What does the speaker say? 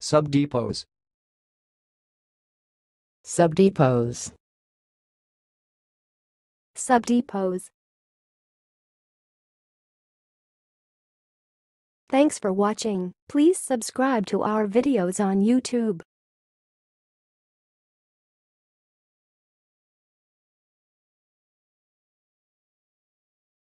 Subdepots. Subdepots. Subdepots. Thanks for watching. Please subscribe to our videos on YouTube.